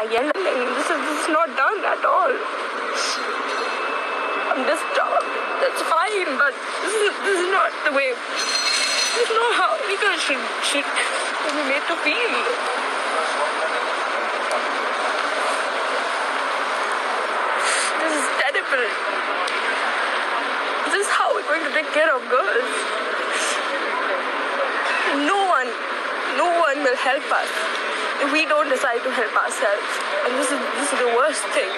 by yelling. This is, this is not done at all. I'm disturbed. That's fine, but this is, this is not the way. This is not how you guys should, should be made to feel. This is terrible. This is how we're going to take care of girls. No one, no one will help us we don't decide to help ourselves. And this is this is the worst thing.